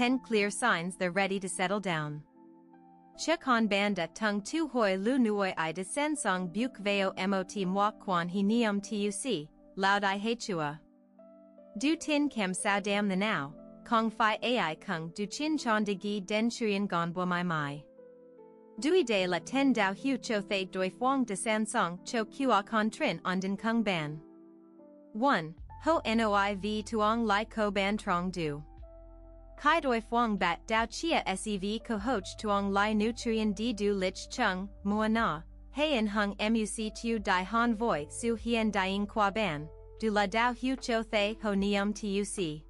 10 clear signs they're ready to settle down. Chekon banda tung tu hoi lu nuoi i de sen song buk veo mot moi quan hi neum tuc, loud i hechua. Du tin kem sao dam the now, kong fi ai kung du chin chon de gi den chuyen gon bo mai mai. Dui de la ten dao hu cho thay doi fuang de san song cho kua con trin on din kung ban. 1. Ho noi v tuong lai ko ban trong du. Kai doi fuang bat dao chia sev ko hoch tuong lai nutrien di du lich chung, mua na, en hung muc tu di han voi su hien dying qua ban, du la dao hu cho thay ho nium tuc.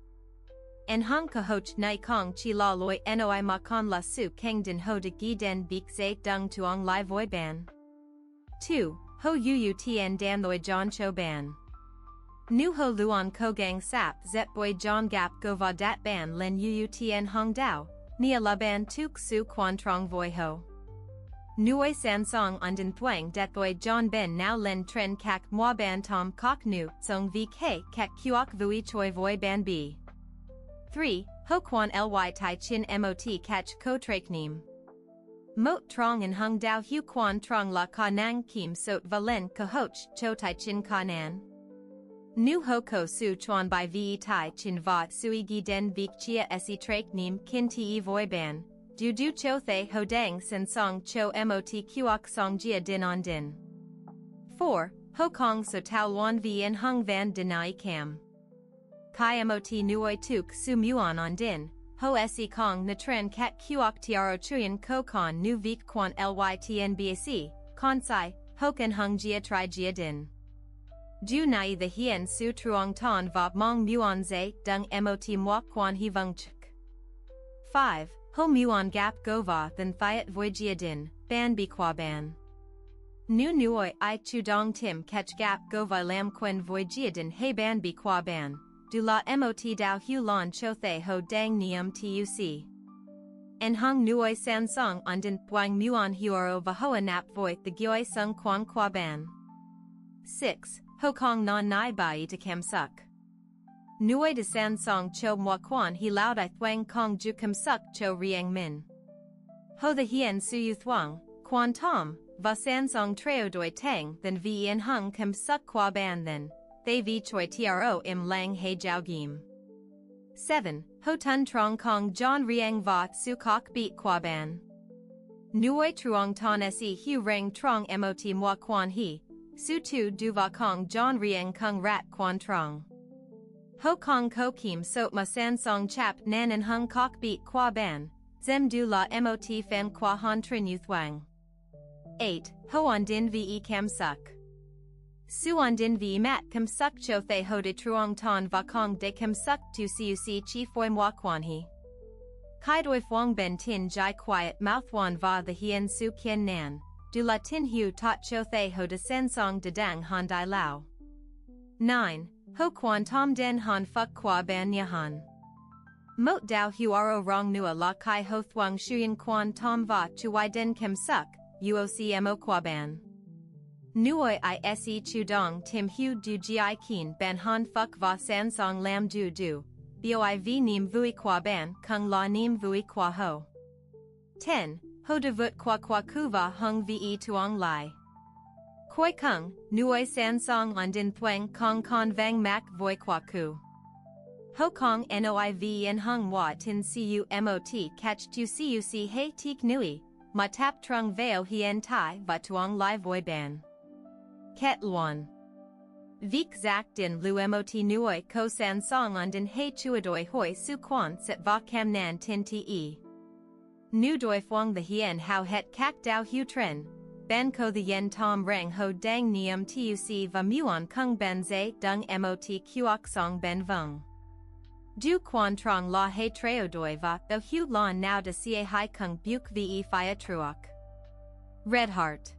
En hong ka hoch nai kong chi la loi noi ma con la su keng din ho de gi den bik zay dung tuong lai voi ban. 2. Ho yu yu tien dan loi john cho ban. Nu ho luon ko gang sap zet boy john gap go va dat ban len yu tien hong dao, nia la ban tuk su quan trong voi ho. Nuoi san song on din thuang dat boy john ben now len tren kak moi ban tom kok nu song vk kak kuok vui choi voi ban b. 3. Ho quan ly tai chin mot catch ko trak nim. Mot trong and hung dao hu quan trong la ka nang kim sot valen ka hoch cho tai chin ka nan. Nu ho ko su chuan by ve tai chin va sui gi den vik chia esi trak nim kin ti voi ban. Du du cho the ho dang sen song cho mot kuok song jia din on din. 4. Ho kong so tau luan vi en hung van denai cam. Kai mot nuoi tuk su muon on din, ho se kong na tren kat kuok tiaro chuyen ko kon nu vik quan lytnbac, konsai, hoken hung jia tri jia din. Du nai the hien su truong ton va mong muon ze dung mot moi quan hi vung chuk. 5. Ho muon gap gova than thiat voijia din, ban bi qua ban. Nu nuoi i chu dong tim catch gap gova lam quen voijia din he ban bi qua ban du la mot dao hu lon cho the ho dang nium tuc. En hung nuoi san song on din puang muon huoro va hoa nap voit the gioi sung quang qua ban. 6. Ho kong non nai bai de kem suk. Nui de san song cho quan he loud i thuang kong ju kem suk cho riang min. Ho the hien su yu thuang, quan tom, va san song treo doi tang then vi en hung kem suk qua ban then. they vi choi tro im lang he jiao gim. 7. Ho tun trong kong john riang va su kok beat qua ban. Nui truong ton se hu rang trong mot moi quan he, su tu du va kong john riang kung rat quan trong. Ho kong ko kim so ma san song chap nan and hung kok beat qua ban, zem du la mot fan qua han trin yu thwang. 8. Ho on din ve cam suck. Suan din vi mat kem suk cho thay ho de truong ton va kong de kem suk tu cuc chi foi moi quan hi. Kai doi fuang ben tin jai quiet mouth wan va the hien su kien nan, du la tin hu tot cho thay ho de sen song de dang han dai lao. 9. Ho quan tom den han fuck qua ban han. Mot dao huaro rong nua la kai ho thuang shuyen quan tom va chu wai den kem suk, uocmo qua ban. Nuoi i se chudong tim hu du gi keen ban han fuck va san song lam du du, boi v nim vui qua ban kung la nim vui qua ho. 10. Ho de vut qua qua kuva hung ve tuong lai. Koi kung, nuoi song london thuang kong con vang mak voi qua ku. Ho kong noiv en hung wa tin cu mot catch tu cuc he tik nui, ma tap trung veo hien tai va tuong lai voi ban. Ket Luan. Vik zak din lu mot nuoi ko san song on din he chuadoi hoi su quan set va cam nan tin te. Nu doi fuang the hien how het kak dao hu tren, ben ko the yen tom rang ho dang nium tuc va muon kung ben ze dung mot kuok song ben vung. Du quan trong la he treo doi va the hu lon now de ca hai kung buk ve fia truok. Red Heart